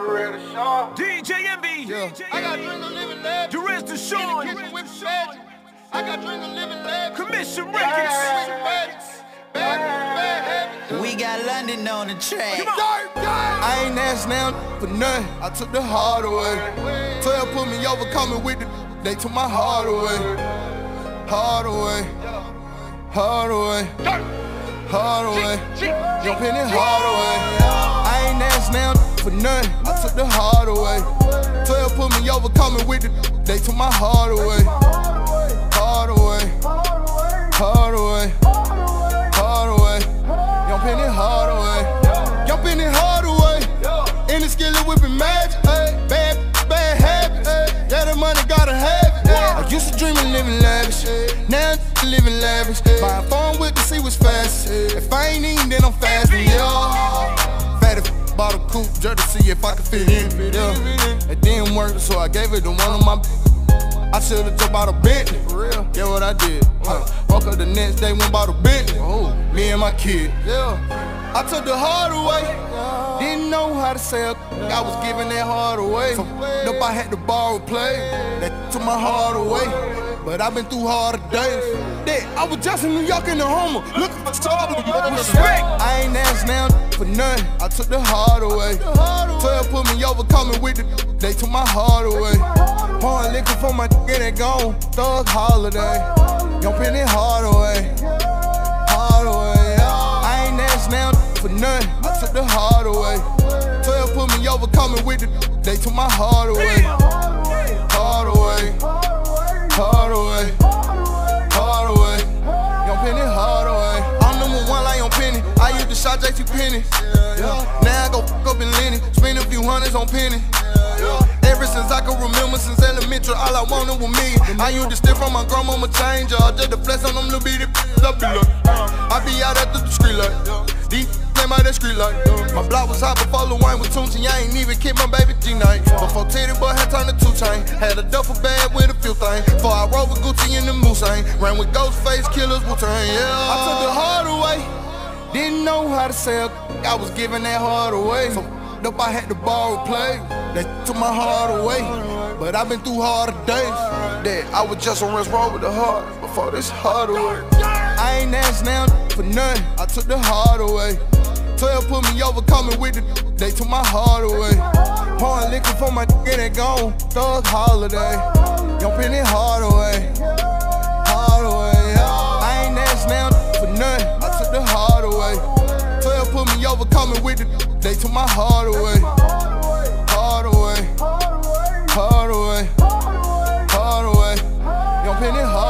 DJ Envy. Yeah. I got drink of living legend. Derez In the De'Shon. kitchen with magic. I got drink of living legend. Commission Records. magic. Bad, bad habits. We got London on the track. Come on. Dirt, dirt. I ain't asked now for nothing. I took the hard away. 12 put me over, coming with the. They took my heart away. Hard away. Hard away. Hard away. Jumping it hard away. For nothing. I took the heart away. 12 put me over, coming with the. They took my heart away. Hard away. Hard away. Hard away. Jumping it hard away. Jumping it hard away. In the skillet whipping magic. Bad, bad habits. Yeah, the money gotta have it. I used to dream of living lavish. Now I'm living lavish. Buying phone with the see what's fast. If I ain't eating, then I'm fasting. Coupe just to see if I could fit in. Yeah. It didn't work, so I gave it to one of my. I should've just bought a Bentley. For real. Yeah, what I did. Uh, woke up the next day, went bought a Bentley. Oh, me and my kid. Yeah. I took the hard away. Didn't know how to sell. I was giving that hard away. So, up, I had to borrow play. That took my heart away. But I've been through harder days. Yeah, I was just in New York in the Homer, looking for trouble. I ain't asked now for nothing. I took the hard away. 12 put me over, coming with the. They took my heart away. Pouring liquor for my get it gone. Thug holiday. Jumping it hard away. Hard away. I ain't asked now for nothing. I took the hard away. 12 put me over, coming with the. They took my heart away. Hard away. Hard away. Hard Now I go fuck up in Lenny. Spend a few hundreds on Penny. Ever since I can remember, since elementary, all I wanted was me. I used to steal from my grandma, grandmama changer, just to flex on them little bitty be like, I be out at the street like, these came out that street like. My block was hot before Lil Wayne was Tunechi, I ain't even keep my baby G night. Before Tity Boi had turned to 2 Chainz, had a duffel bag with a few things. Before I rode with Gucci in the Moose ran with Ghostface Killers, Wu Tang, yeah. I took the hard away. Didn't know how to sell, I was giving that heart away. So up, I had to borrow play. That took my heart away. But I've been through harder days. That I was just on rest road with the heart before this hard away. I ain't asked now for nothing. I took the heart away. 12 put me over, coming with the. They took my heart away. Pouring liquor for my get it gone. Thug holiday. Jumping it hard away. The. They took my heart away. Hard away. Hard away. Hard away. Young Penny Hardaway.